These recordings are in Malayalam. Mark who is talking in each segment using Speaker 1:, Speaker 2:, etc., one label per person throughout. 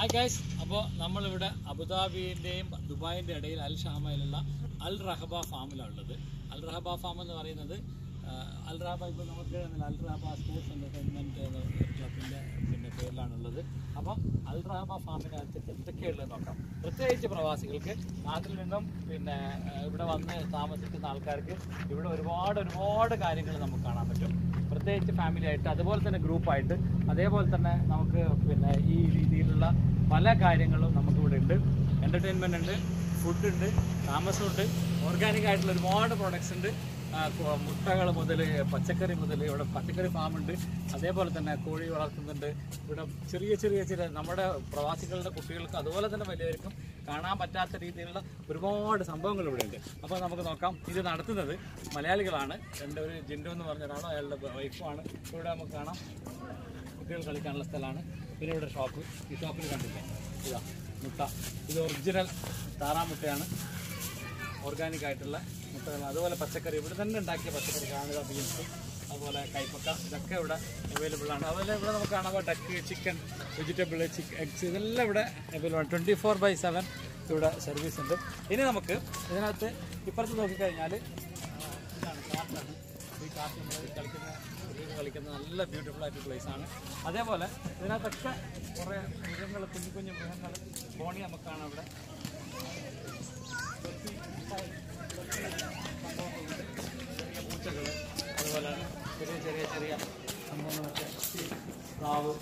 Speaker 1: ഹായ് ഗൈസ് അപ്പോൾ നമ്മളിവിടെ അബുദാബിന്റെയും ദുബായിന്റെ ഇടയിൽ അൽ ഷാമയിലുള്ള അൽ റഹബ ഫാമിലാണ് ഉള്ളത്. അൽ റഹബ ഫാം എന്ന് പറയുന്നത് അൽ റഹബ ഇപ്പോൾ നമുക്ക് അൽ റഹബ സ്പോർട്സ് എന്റർടൈൻമെന്റ് ക്ലബിന്റെ പിന്നെ പേരിലാണുള്ളത്. അപ്പം അൽ റഹബ ഫാമിനകത്ത് എന്തൊക്കെയുള്ളത് നോക്കാം. പ്രത്യേകിച്ച് പ്രവാസികൾക്ക് നാട്ടിൽ നിന്നും പിന്നെ ഇവിടെ വന്ന് താമസിക്കുന്ന ആൾക്കാർക്ക് ഇവിടെ ഒരുപാട് ഒരുപാട് കാര്യങ്ങൾ നമുക്ക് കാണാൻ പറ്റും. പ്രത്യേകിച്ച് ഫാമിലി ആയിട്ട് അതുപോലെ തന്നെ ഗ്രൂപ്പായിട്ട് അതേപോലെ തന്നെ നമുക്ക് പിന്നെ ഈ രീതിയിലുള്ള പല കാര്യങ്ങളും നമുക്കിവിടെ ഉണ്ട്. എന്റർടൈൻമെന്റ് ഉണ്ട് ഫുഡ് ഉണ്ട് താമസമുണ്ട് ഓർഗാനിക് ആയിട്ടുള്ള ഒരുപാട് പ്രോഡക്ട്സ് ഉണ്ട്. മുട്ടകൾ മുതൽ പച്ചക്കറി മുതൽ ഇവിടെ പച്ചക്കറി ഫാം ഉണ്ട് അതേപോലെ തന്നെ കോഴി വളർത്തുന്നുണ്ട്. ഇവിടെ ചെറിയ ചെറിയ ചെറിയ നമ്മുടെ പ്രവാസികളുടെ കുട്ടികൾക്ക് അതുപോലെ തന്നെ വലിയവർക്കും കാണാൻ പറ്റാത്ത രീതിയിലുള്ള ഒരുപാട് സംഭവങ്ങൾ ഇവിടെ ഉണ്ട് അപ്പോൾ നമുക്ക് നോക്കാം. ഇത് നടത്തുന്നത് മലയാളികളാണ്. എന്റെ ഒരു ജിൻഡോ എന്ന് പറഞ്ഞ ഒരാളോ അയാളുടെ വൈഫുമാണ്. ഇവിടെ നമുക്ക് കാണാം. കുട്ടികൾ കളിക്കാനുള്ള സ്ഥലമാണ്. പിന്നെ ഇവിടെ ഷോപ്പ്. ഈ ഷോപ്പിൽ കണ്ടില്ലേ? ഇതാ മുട്ട. ഇത് ഒറിജിനൽ താറാമുട്ടയാണ്. ഓർഗാനിക് ആയിട്ടുള്ള മുട്ടകൾ അതുപോലെ പച്ചക്കറി. ഇവിടെ തന്നെ ഉണ്ടാക്കിയ പച്ചക്കറി കാണുക ബീൻസ് അതുപോലെ കൈപ്പക്ക ഇതൊക്കെ ഇവിടെ അവൈലബിൾ ആണ്. അതുപോലെ ഇവിടെ നമുക്ക് കാണാം duck chicken vegetable chicken eggs ഇതെല്ലാം ഇവിടെ അവൈലബിൾ ആണ്. ട്വന്റി ഫോർ ബൈ സെവൻ ഇവിടെ സർവീസ് ഉണ്ട്. ഇനി നമുക്ക് ഇതിനകത്ത് ഇപ്പുറത്ത് നോക്കിക്കഴിഞ്ഞാൽ ഇതാണ് കാർട്ടാണ് ഈ കാർട്ട് നമ്മൾ കളിക്കുന്ന കുട്ടികൾ കളിക്കുന്ന നല്ല ബ്യൂട്ടിഫുൾ ആയിട്ട് പ്ലേസ് ആണ്. അതേപോലെ ഇതിനകത്തൊക്കെ കുറേ മൃഗങ്ങൾ കുഞ്ഞു കുഞ്ഞു മൃഗങ്ങൾ ഫോണി നമുക്കാണ് അവിടെ. പൂച്ചകൾ അതുപോലെ ചെറിയ ചെറിയ ചെറിയ സംഭവങ്ങളൊക്കെ പ്രാവ്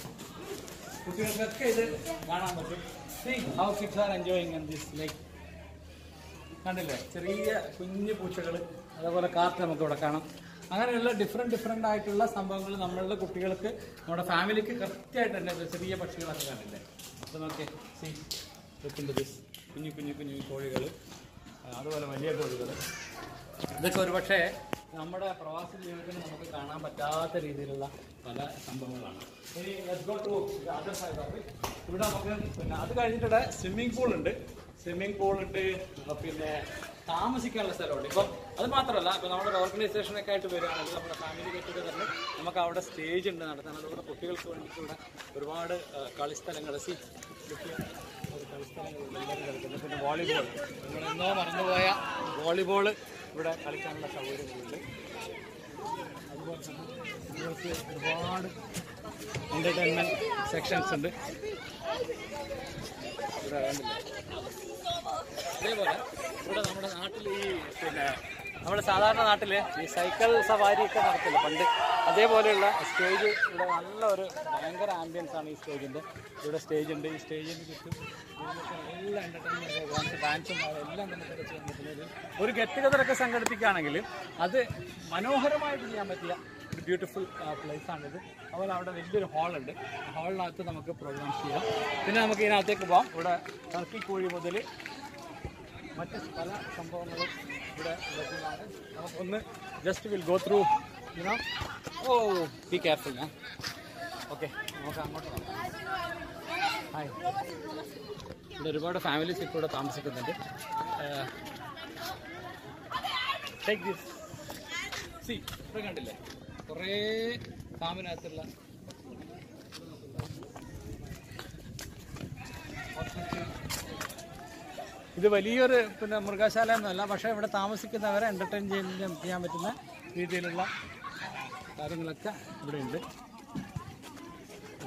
Speaker 1: കുട്ടികൾക്കൊക്കെ ഇത് കാണാൻ പറ്റും how kids are enjoying in this like കണ്ടില്ലേ ചെറിയ കുഞ്ഞു പൂച്ചകൾ അതേപോലെ കാർട്ട് നമുക്ക് ഇവിടെ കാണാം അങ്ങനെയുള്ള ഡിഫറെന്റ് ഡിഫറെന്റ് ആയിട്ടുള്ള സംഭവങ്ങൾ നമ്മളുടെ കുട്ടികൾക്ക് നമ്മുടെ ഫാമിലിക്ക് കൃത്യമായിട്ട് തന്നെ ചെറിയ പക്ഷികളൊക്കെ കണ്ടില്ലേ അപ്പോൾ നോക്കിയേ സി ലുക്കിന്റെ ദിസ് കുഞ്ഞു കുഞ്ഞു കുഞ്ഞു കോഴികൾ അതുപോലെ വലിയ കോഴികൾ ഇതൊക്കെ ഒരുപക്ഷെ നമ്മുടെ പ്രവാസി ജീവിതത്തിന് നമുക്ക് കാണാൻ പറ്റാത്ത രീതിയിലുള്ള പല സംഭവങ്ങളാണ്. ഇനി. ഇവിടെ നമുക്ക് പിന്നെ അത് കഴിഞ്ഞിട്ട് സ്വിമ്മിംഗ് പൂൾ ഉണ്ട്. സ്വിമ്മിംഗ് പൂൾ ഉണ്ട് പിന്നെ താമസിക്കാനുള്ള സ്ഥലമുണ്ട്. ഇപ്പം അത് മാത്രമല്ല ഇപ്പം നമ്മുടെ ഒരു ഓർഗനൈസേഷനൊക്കെ ആയിട്ട് വരികയാണെങ്കിൽ നമ്മുടെ ഫാമിലി ഗെറ്റ് തന്നെ നമുക്ക് അവിടെ സ്റ്റേജ് ഉണ്ട് നടത്താൻ. അതുപോലെ കുട്ടികൾക്ക് വേണ്ടിയിട്ട് ഇവിടെ ഒരുപാട് കളിസ്ഥലങ്ങൾ സി കളിക്കുന്നത് പിന്നെ വോളിബോൾ നമ്മളെന്നോ മറന്നുപോയ വോളിബോൾ ഇവിടെ കളിക്കാനുള്ള സൗകര്യങ്ങളുണ്ട്. അതുപോലെ തന്നെ കുട്ടികൾക്ക് ഒരുപാട് എന്റർടൈൻമെന്റ് സെക്ഷൻസ് ഉണ്ട്. ഇവിടെ അതേപോലെ ഇവിടെ നമ്മുടെ നാട്ടിൽ ഈ പിന്നെ നമ്മുടെ സാധാരണ നാട്ടിൽ ഈ സൈക്കിൾ സവാരിയൊക്കെ നടത്തില്ല പണ്ട്? അതേപോലെയുള്ള സ്റ്റേജ് ഇവിടെ നല്ല ഒരു ഭയങ്കര ആംബിയൻസ് ആണ് ഈ സ്റ്റേജിന്റെ ഇവിടെ സ്റ്റേജ് ഉണ്ട്. ഈ സ്റ്റേജിന് ചുറ്റും എല്ലാ എന്റർടൈൻമെന്റ് ഡാൻസും എല്ലാം തന്നെ ചെയ്യാൻ ഒരു- ഒരു ഗെറ്റ് ടുഗദറൊക്കെ സംഘടിപ്പിക്കുകയാണെങ്കിൽ അത് മനോഹരമായിട്ട് ചെയ്യാൻ പറ്റിയ ഒരു ബ്യൂട്ടിഫുൾ പ്ലേസ് ആണിത്. അതുപോലെ അവിടെ വലിയൊരു ഹാളുണ്ട് ഹാളിനകത്ത് നമുക്ക് പ്രോഗ്രാം ചെയ്യാം. പിന്നെ നമുക്ക് ഇതിനകത്തേക്ക് പോകാം ഇവിടെ ടർക്കി കോഴി മുതൽ മറ്റ് പല സംഭവങ്ങളും ഇവിടെ ലഭ്യമാണ്. നമുക്കൊന്ന് just will go through you know oh be careful ഞാൻ Okay, നമുക്ക് അങ്ങോട്ട് ഹായ് ഇവിടെ ഒരുപാട് ഫാമിലീസ് ഇപ്പോൾ ഇവിടെ താമസിക്കുന്നുണ്ട്. ടേക്ക് ദിസ് സി ഇവിടെ കണ്ടില്ലേ? കുറേ ഫാമിനകത്തുള്ള ഇത് വലിയൊരു പിന്നെ മൃഗശാല എന്നല്ല പക്ഷേ ഇവിടെ താമസിക്കുന്നവരെ എന്റർടൈൻ ചെയ്യാൻ പറ്റുന്ന രീതിയിലുള്ള കാര്യങ്ങളൊക്കെ ഇവിടെ ഉണ്ട്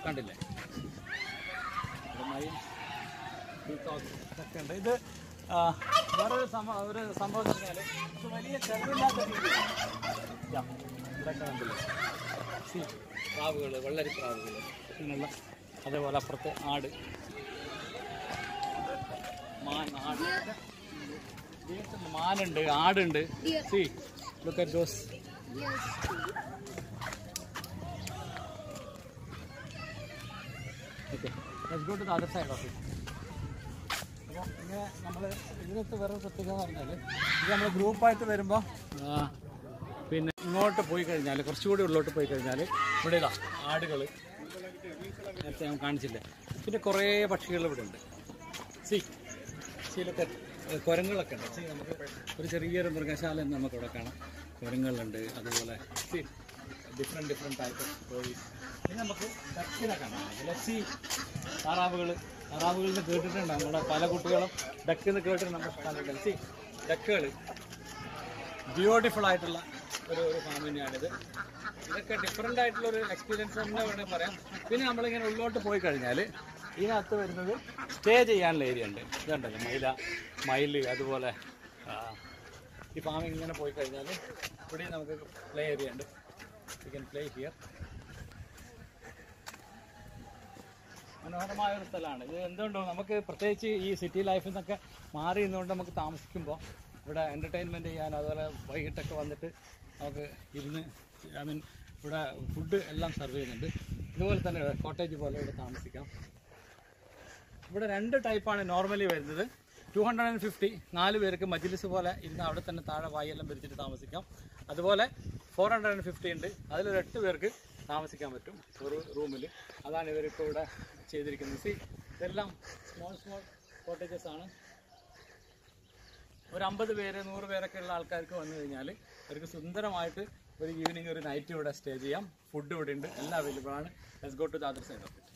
Speaker 1: കണ്ടില്ലേ ഒക്കെ ഉണ്ട്. ഇത് വേറൊരു സംഭവം ഒരു സംഭവം വലിയ ചെറുതില്ലാത്ത പ്രാവുകൾ വെള്ളരി പ്രാവുകൾ ഇങ്ങനെയുള്ള അതേപോലെ അപ്പുറത്ത് ആട്. മാൻ ആട്. മാനുണ്ട് ആടുണ്ട്. See look at those okay let's go to the other side of it അപ്പോൾ ഇങ്ങനെ നമ്മൾ ഇതിനകത്ത് വേറെ പ്രത്യേകത എന്ന് പറഞ്ഞാൽ ഇത് നമ്മൾ ഗ്രൂപ്പായിട്ട് വരുമ്പോൾ പിന്നെ ഇങ്ങോട്ട് പോയി കഴിഞ്ഞാൽ കുറച്ചുകൂടി ഉള്ളോട്ട് പോയി കഴിഞ്ഞാൽ ഇവിടെ ഇതാ ആടുകൾ നേരത്തെ ഞാൻ കാണിച്ചില്ല. പിന്നെ കുറേ പക്ഷികൾ ഇവിടെ ഉണ്ട്. സി സിയിലൊക്കെ കുരങ്ങളൊക്കെ ഉണ്ട്. നമുക്ക് ഒരു ചെറിയൊരു മൃഗശാല എന്ന് നമുക്ക് ഇവിടെ കാണാം. കുരങ്ങളുണ്ട് അതുപോലെ see different different type of കോഴീസ് പിന്നെ നമുക്ക് ഡക്കിനെ കാണാം. ലസ്സി താറാവുകൾ താറാവുകളിൽ കേട്ടിട്ടുണ്ട്. നമ്മുടെ പല കുട്ടികളും ഡക്ക് എന്ന് കേട്ടിട്ട് നമ്മുടെ സ്ഥലത്ത് സി ഡക്കുകൾ ബ്യൂട്ടിഫുൾ ആയിട്ടുള്ള ഒരു ഒരു ഫാം തന്നെയാണിത് ഇതൊക്കെ ഡിഫറെന്റ് ആയിട്ടുള്ള ഒരു എക്സ്പീരിയൻസ് തന്നെ വേണമെങ്കിൽ പറയാം. പിന്നെ നമ്മളിങ്ങനെ ഉള്ളോട്ട് പോയി കഴിഞ്ഞാൽ ഇതിനകത്ത് വരുന്നത് സ്റ്റേ ചെയ്യാനുള്ള ഏരിയ ഉണ്ട്. ഇതുണ്ടല്ലോ മൈല മയിൽ അതുപോലെ ഈ ഫാമിങ് ഇങ്ങനെ പോയി കഴിഞ്ഞാൽ ഇവിടെ നമുക്ക് പ്ലേ ഏരിയ ഉണ്ട്. യു ക്യാൻ പ്ലേ ഹിയർ മനോഹരമായ ഒരു സ്ഥലമാണ്. ഇത് എന്തുകൊണ്ടോ നമുക്ക് പ്രത്യേകിച്ച് ഈ സിറ്റി ലൈഫിൽ നിന്നൊക്കെ മാറി നിന്നുകൊണ്ട് നമുക്ക് താമസിക്കുമ്പോൾ ഇവിടെ എന്റർടൈൻമെന്റ് ചെയ്യാൻ അതുപോലെ വൈകിട്ടൊക്കെ വന്നിട്ട് നമുക്ക് ഇരുന്ന് ഐ മീൻ ഇവിടെ ഫുഡ് എല്ലാം സെർവ് ചെയ്യുന്നുണ്ട്. ഇതുപോലെ തന്നെ കോട്ടേജ് പോലെ ഇവിടെ താമസിക്കാം. ഇവിടെ രണ്ട് ടൈപ്പാണ് നോർമലി വരുന്നത്. ടു ഹൺഡ്രഡ് ആൻഡ് ഫിഫ്റ്റി നാല് പേർക്ക് മജിലിസ് പോലെ ഇരുന്ന് അവിടെ തന്നെ താഴെ വായെല്ലാം പിരിച്ചിട്ട് താമസിക്കാം. അതുപോലെ ഫോർ ഹൺഡ്രഡ് ആൻഡ് ഫിഫ്റ്റി ഉണ്ട്. അതിലൊരു എട്ട് പേർക്ക് താമസിക്കാൻ പറ്റും ഒരു റൂമിൽ അതാണ് ഇവരിപ്പോൾ ഇവിടെ ചെയ്തിരിക്കുന്നത്. സി ഇതെല്ലാം സ്മോൾ സ്മോൾ കോട്ടേജസ് ആണ്. ഒരു അമ്പത് പേര് നൂറ് പേരൊക്കെ ഉള്ള ആൾക്കാർക്ക് വന്നു കഴിഞ്ഞാൽ അവർക്ക് സുന്ദരമായിട്ട് ഒരു ഈവനിങ് ഒരു നൈറ്റ് ഇവിടെ സ്റ്റേ ചെയ്യാം. ഫുഡ് ഇവിടെ ഉണ്ട്. എല്ലാം അവൈലബിൾ ആണ്. Let's go to the side of it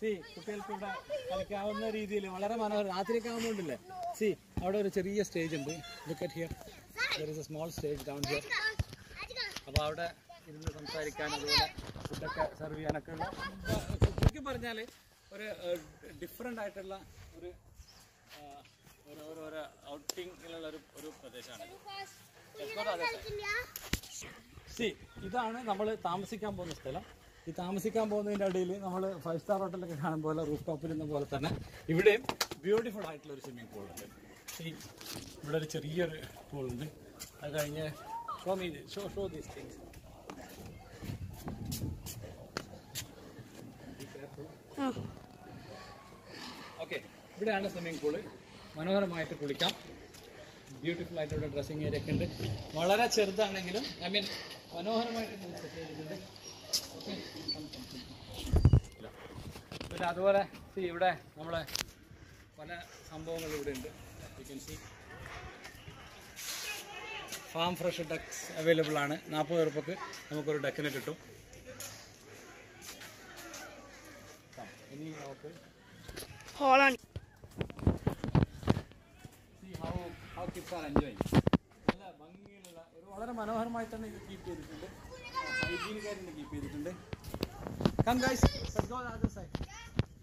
Speaker 1: see കുട്ടികൾക്ക് ഇവിടെ കളിക്കാവുന്ന രീതിയിൽ വളരെ മനോഹരം. രാത്രിയൊക്കെ ആവുന്നുണ്ടല്ലേ? സി അവിടെ ഒരു ചെറിയ സ്റ്റേജ് ഉണ്ട്. Look here small stage down here അപ്പോൾ അവിടെ ഇരുന്ന് സംസാരിക്കാൻ അതുപോലെ ഫുഡൊക്കെ സെർവ് ചെയ്യാനൊക്കെ ഉള്ള ശരിക്കും പറഞ്ഞാൽ ഒരു ഡിഫറെന്റ് ആയിട്ടുള്ള ഒരു ഓരോരോ ഔട്ടിങ്ങിലുള്ള ഒരു ഒരു പ്രദേശമാണ് സി ഇതാണ് നമ്മൾ താമസിക്കാൻ പോകുന്ന സ്ഥലം. ഈ താമസിക്കാൻ പോകുന്നതിന്റെ ഇടയിൽ നമ്മൾ ഫൈവ് സ്റ്റാർ ഹോട്ടലൊക്കെ കാണുമ്പോൾ പോലെ റൂഫ് ടോപ്പിൽ നിന്ന പോലെ തന്നെ ഇവിടെയും ബ്യൂട്ടിഫുൾ ആയിട്ടുള്ള ഒരു സ്വിമ്മിംഗ് പൂൾ ഉണ്ട്. ഈ ഇവിടെ ഒരു ചെറിയൊരു പൂൾ ഉണ്ട്. അത് കഴിഞ്ഞ് show me show show these things okay ഇവിടെയാണ് സ്വിമ്മിംഗ് പൂൾ മനോഹരമായിട്ട് കുളിക്കാം. ബ്യൂട്ടിഫുൾ ആയിട്ടുള്ള ഡ്രസ്സിങ് ഏരിയ ഒക്കെ ഉണ്ട്. വളരെ ചെറുതാണെങ്കിലും ഐ മീൻ മനോഹരമായിട്ട് സെറ്റ് ചെയ്തിട്ടുണ്ട്. പിന്നെ അതുപോലെ ഇവിടെ നമ്മളെ പല സംഭവങ്ങളും ഇവിടെ ഉണ്ട്. You can see farm fresh ducks available ആണ്. നാൽപ്പത് ഉറുപ്പക്ക് നമുക്കൊരു ഡക്കിന് കിട്ടും. ഇനി നമുക്ക്
Speaker 2: ഹോളാണ്.
Speaker 1: നല്ല ഒരു വളരെ മനോഹരമായി തന്നെ ഇത് കീപ്പ് ചെയ്തിട്ടുണ്ട്. ഹൈജീനിക്കായിട്ട് കീപ്പ് ചെയ്തിട്ടുണ്ട്. Come guys go the other side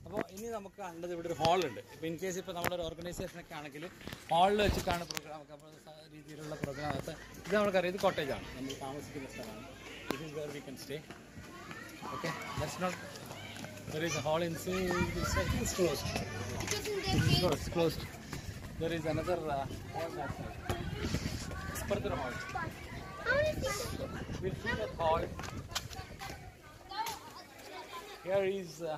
Speaker 1: അപ്പോൾ ഇനി നമുക്ക് കണ്ടത് ഇവിടെ ഒരു ഹാളുണ്ട് ഇപ്പോൾ ഇൻ കേസ് ഇപ്പോൾ നമ്മുടെ ഒരു ഓർഗനൈസേഷനൊക്കെ ആണെങ്കിൽ ഹാളിൽ വെച്ചിട്ടാണ് പ്രോഗ്രാം ഒക്കെ അപ്പോൾ സ- രീതിയിലുള്ള പ്രോഗ്രാം അത് ഇത് നമുക്കറിയാം ഇത് കോട്ടേജാണ് നമ്മൾ താമസിക്കുന്ന സ്ഥലമാണ് this is where we can stay okay that's not there is a hall in see it's closed It's closed. closed. There is another uh, hall that side. Further hall. We'll see that hall. Here is uh,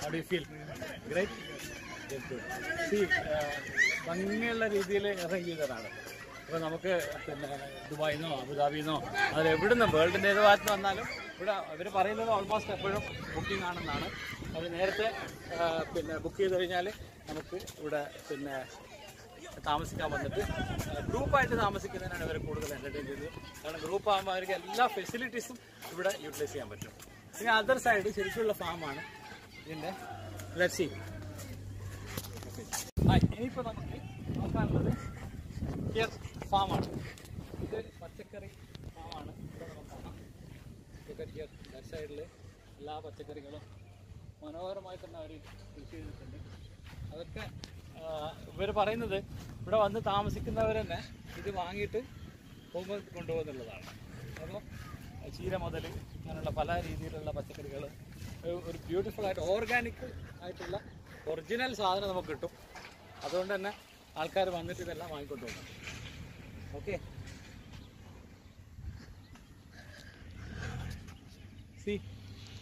Speaker 1: How do good. See, uh, ഭംഗിയുള്ള രീതിയിൽ അറേഞ്ച് ചെയ്തതാണ്. അപ്പോൾ നമുക്ക് പിന്നെ ദുബായിൽ നിന്നോ അബുദാബിയിൽ നിന്നോ അതിൽ എവിടെ നിന്നും വേൾഡിന്റെ ഏത് ഭാഗത്ത് വന്നാലും ഇവിടെ ഇവർ പറയുന്നത് ഓൾമോസ്റ്റ് എപ്പോഴും ബുക്കിംഗ് ആണെന്നാണ്. അത് നേരത്തെ പിന്നെ ബുക്ക് ചെയ്ത് കഴിഞ്ഞാൽ നമുക്ക് ഇവിടെ പിന്നെ താമസിക്കാൻ വന്നിട്ട് ഗ്രൂപ്പായിട്ട് താമസിക്കുന്നതിനാണ് ഇവർ കൂടുതൽ എന്റർടൈൻ ചെയ്തത് കാരണം ഗ്രൂപ്പ് ആകുമ്പോൾ അവർക്ക് എല്ലാ ഫെസിലിറ്റീസും ഇവിടെ യൂട്ടിലൈസ് ചെയ്യാൻ പറ്റും. പിന്നെ അതർ സൈഡ് ശരിക്കുള്ള ഫാമാണ് ഇതിന്റെ സീ ഹായ് ഇനിയിപ്പോൾ നമുക്ക് നോക്കാനുള്ളത് ഹിയർ ഫാമാണ് ഇത് പച്ചക്കറി ഫാമാണ് ഇവിടെ നമുക്ക് കാണാം. ഇതൊക്കെ ഹിയർ ലെഫ്റ്റ് സൈഡിൽ എല്ലാ പച്ചക്കറികളും മനോഹരമായി തന്നെ അവർ കൃഷി ചെയ്തിട്ടുണ്ട്. അതൊക്കെ ഇവർ പറയുന്നത് ഇവിടെ വന്ന് താമസിക്കുന്നവർ തന്നെ ഇത് വാങ്ങിയിട്ട് പോകുമ്പോൾ കൊണ്ടുപോകുന്നുള്ളതാണ്. അപ്പോൾ ചീര മുതൽ അങ്ങനെയുള്ള പല രീതിയിലുള്ള പച്ചക്കറികൾ ഒരു ബ്യൂട്ടിഫുൾ ആയിട്ട് ഓർഗാനിക് ആയിട്ടുള്ള ഒറിജിനൽ സാധനം നമുക്ക് കിട്ടും. അതുകൊണ്ട് തന്നെ ആൾക്കാർ വന്നിട്ട് ഇതെല്ലാം വാങ്ങിക്കൊണ്ട് പോകും ഓക്കെ സി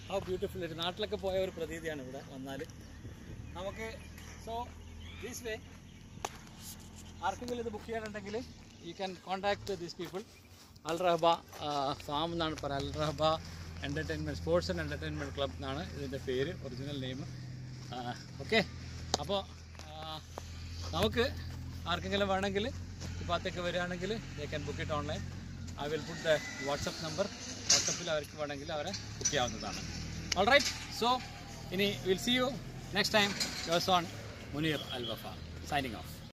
Speaker 1: ഹൗ ബ്യൂട്ടിഫുൾ ആയിട്ട് നാട്ടിലൊക്കെ പോയ ഒരു പ്രതീതിയാണ് ഇവിടെ വന്നാൽ നമുക്ക് സോ ദീസ് വേ ആർക്കെങ്കിലും ഇത് book ചെയ്യാനുണ്ടെങ്കിൽ you can contact these people Al Rahba farm എന്നാണ് പറയുക Al Rahba entertainment sports and entertainment club എന്നാണ് ഇതിന്റെ പേര് ഒറിജിനൽ നെയിം ഓക്കെ അപ്പോൾ നമുക്ക് ആർക്കെങ്കിലും വേണമെങ്കിൽ ഇപ്പോഴത്തേക്ക് വരികയാണെങ്കിൽ they can book it online I will put the WhatsApp number വാട്സപ്പിൽ അവർക്ക് വേണമെങ്കിൽ അവരെ ബുക്ക് ചെയ്യാവുന്നതാണ്. ഓൾ റൈറ്റ് സോ ഇനി will see you next time yours own Muneer Al Wafa signing off